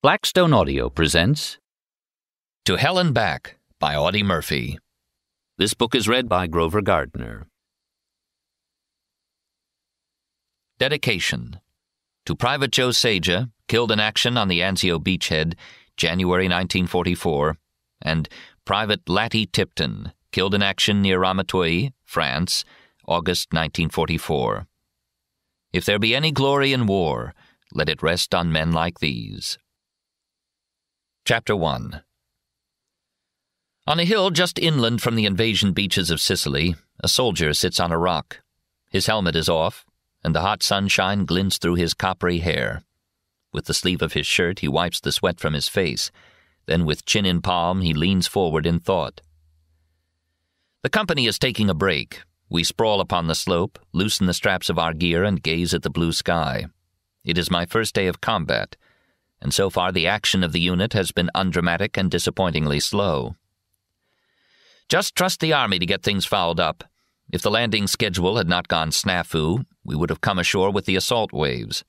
Blackstone Audio presents To Hell and Back by Audie Murphy. This book is read by Grover Gardner. Dedication to Private Joe Saja, killed in action on the Anzio beachhead, January 1944, and Private Lattie Tipton, killed in action near Ramatuelle, France, August 1944. If there be any glory in war, let it rest on men like these. Chapter 1 On a hill just inland from the invasion beaches of Sicily, a soldier sits on a rock. His helmet is off, and the hot sunshine glints through his coppery hair. With the sleeve of his shirt, he wipes the sweat from his face. Then, with chin in palm, he leans forward in thought. The company is taking a break. We sprawl upon the slope, loosen the straps of our gear, and gaze at the blue sky. It is my first day of combat, and so far the action of the unit has been undramatic and disappointingly slow. Just trust the Army to get things fouled up. If the landing schedule had not gone snafu, we would have come ashore with the assault waves.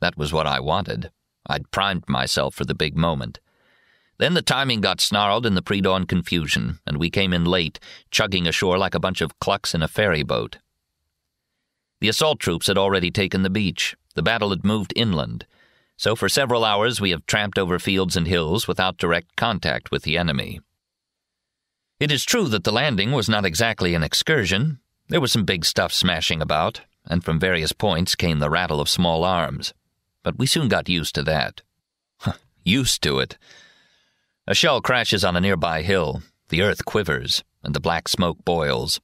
That was what I wanted. I'd primed myself for the big moment. Then the timing got snarled in the pre dawn confusion, and we came in late, chugging ashore like a bunch of clucks in a ferry boat. The assault troops had already taken the beach. The battle had moved inland. So for several hours we have tramped over fields and hills without direct contact with the enemy. It is true that the landing was not exactly an excursion. There was some big stuff smashing about, and from various points came the rattle of small arms. But we soon got used to that. used to it. A shell crashes on a nearby hill, the earth quivers, and the black smoke boils.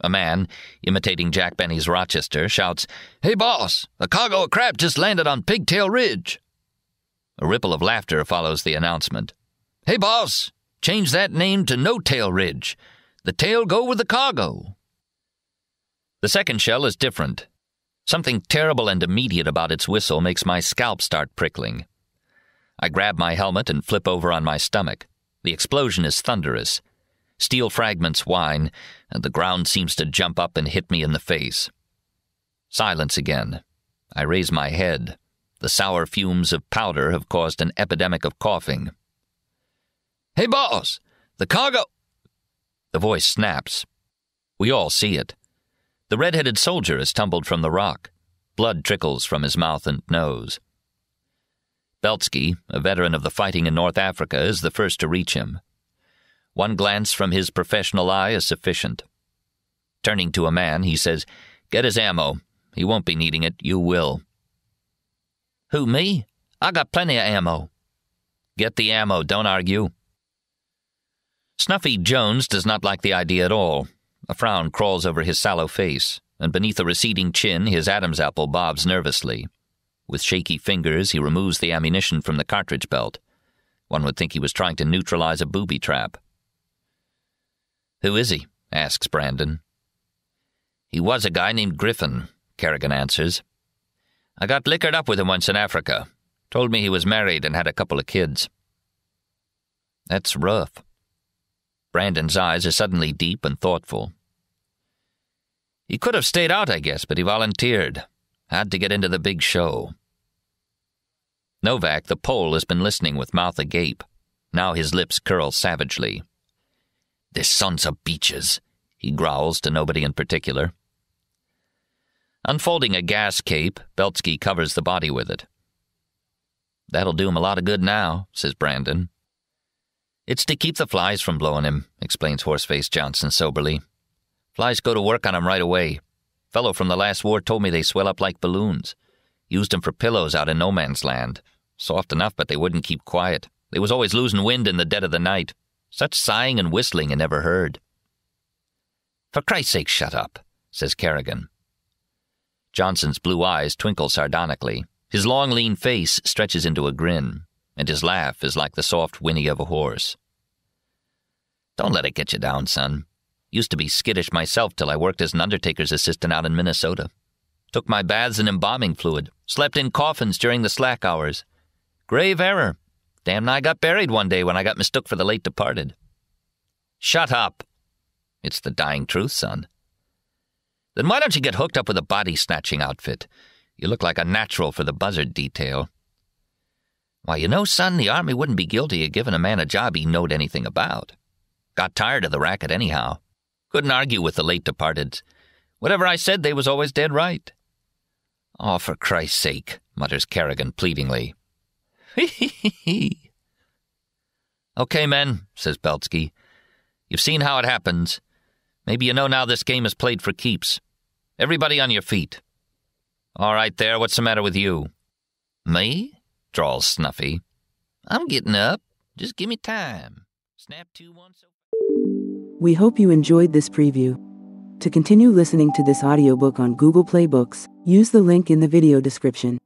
A man, imitating Jack Benny's Rochester, shouts, Hey, boss, a cargo of crap just landed on Pigtail Ridge. A ripple of laughter follows the announcement. Hey, boss, change that name to No Tail Ridge. The tail go with the cargo. The second shell is different. Something terrible and immediate about its whistle makes my scalp start prickling. I grab my helmet and flip over on my stomach. The explosion is thunderous. Steel fragments whine, and the ground seems to jump up and hit me in the face. Silence again. I raise my head. The sour fumes of powder have caused an epidemic of coughing. Hey, boss! The cargo! The voice snaps. We all see it. The red headed soldier has tumbled from the rock. Blood trickles from his mouth and nose. Beltsky, a veteran of the fighting in North Africa, is the first to reach him. One glance from his professional eye is sufficient. Turning to a man, he says, Get his ammo. He won't be needing it. You will. Who, me? I got plenty of ammo. Get the ammo. Don't argue. Snuffy Jones does not like the idea at all. A frown crawls over his sallow face, and beneath a receding chin, his Adam's apple bobs nervously. With shaky fingers, he removes the ammunition from the cartridge belt. One would think he was trying to neutralize a booby trap. Who is he? asks Brandon. He was a guy named Griffin, Kerrigan answers. I got liquored up with him once in Africa. Told me he was married and had a couple of kids. That's rough. Brandon's eyes are suddenly deep and thoughtful. He could have stayed out, I guess, but he volunteered. Had to get into the big show. Novak, the Pole, has been listening with mouth agape. Now his lips curl savagely. This sons of beaches, he growls to nobody in particular. Unfolding a gas cape, Beltsky covers the body with it. That'll do him a lot of good now, says Brandon. It's to keep the flies from blowing him, explains Horseface Johnson soberly. Flies go to work on him right away. Fellow from the last war told me they swell up like balloons. Used 'em for pillows out in no man's land. Soft enough, but they wouldn't keep quiet. They was always losing wind in the dead of the night. Such sighing and whistling I never heard. For Christ's sake, shut up, says Kerrigan. Johnson's blue eyes twinkle sardonically. His long, lean face stretches into a grin, and his laugh is like the soft whinny of a horse. Don't let it get you down, son. Used to be skittish myself till I worked as an undertaker's assistant out in Minnesota. Took my baths in embalming fluid, slept in coffins during the slack hours. Grave error, Damn nigh got buried one day when I got mistook for the late departed. Shut up. It's the dying truth, son. Then why don't you get hooked up with a body snatching outfit? You look like a natural for the buzzard detail. Why, you know, son, the Army wouldn't be guilty of giving a man a job he knowed anything about. Got tired of the racket anyhow. Couldn't argue with the late departeds. Whatever I said, they was always dead right. Oh, for Christ's sake, mutters Kerrigan pleadingly. Okay, men, says Beltsky. You've seen how it happens. Maybe you know now this game is played for keeps. Everybody on your feet. All right, there, what's the matter with you? Me? drawls Snuffy. I'm getting up. Just give me time. Snap two. We hope you enjoyed this preview. To continue listening to this audiobook on Google Play Books, use the link in the video description.